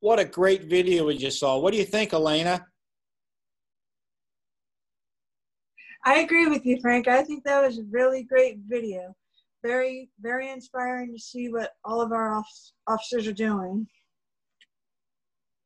what a great video we just saw. What do you think, Elaina? I agree with you, Frank. I think that was a really great video. Very, very inspiring to see what all of our officers are doing.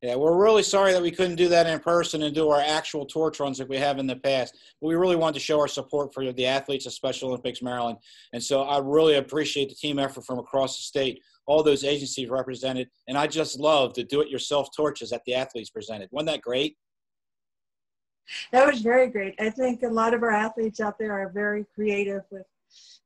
Yeah, we're really sorry that we couldn't do that in person and do our actual torch runs like we have in the past. But we really wanted to show our support for the athletes of Special Olympics Maryland. And so I really appreciate the team effort from across the state, all those agencies represented. And I just love the do it yourself torches that the athletes presented. Wasn't that great? That was very great. I think a lot of our athletes out there are very creative with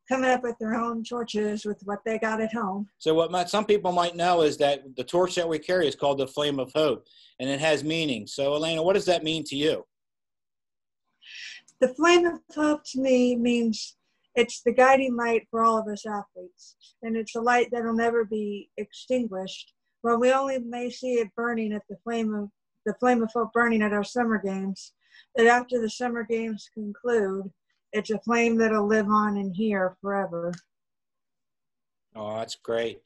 coming up with their own torches with what they got at home. So what might, some people might know is that the torch that we carry is called the flame of hope, and it has meaning. So Elaina, what does that mean to you? The flame of hope to me means it's the guiding light for all of us athletes, and it's a light that'll never be extinguished. Well, we only may see it burning at the flame of the flame of hope burning at our summer games. That after the summer games conclude, it's a flame that'll live on in here forever. Oh, that's great.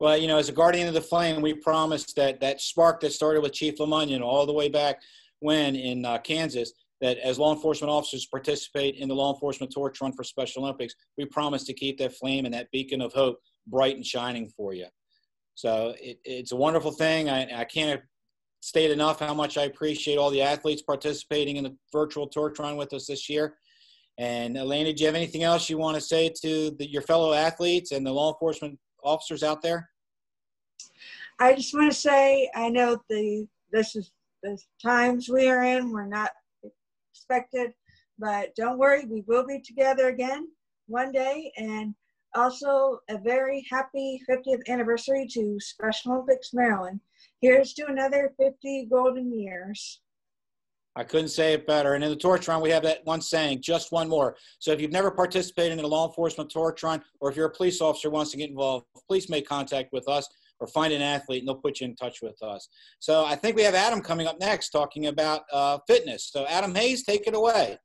Well, you know, as a guardian of the flame, we promised that that spark that started with Chief LaMunyon all the way back when in uh, Kansas, that as law enforcement officers participate in the law enforcement torch run for Special Olympics, we promise to keep that flame and that beacon of hope bright and shining for you. So it, it's a wonderful thing. I, I can't state enough how much I appreciate all the athletes participating in the virtual torch run with us this year. And Elaina, do you have anything else you want to say to the, your fellow athletes and the law enforcement officers out there? I just want to say I know the this is the times we are in. We're not expected, but don't worry, we will be together again one day. And also a very happy 50th anniversary to Special Olympics Maryland. Here's to another 50 golden years. I couldn't say it better. And in the torch run, we have that one saying, just one more. So if you've never participated in a law enforcement torch run, or if you're a police officer wants to get involved, please make contact with us or find an athlete and they'll put you in touch with us. So I think we have Adam coming up next talking about uh, fitness. So Adam Hayes, take it away.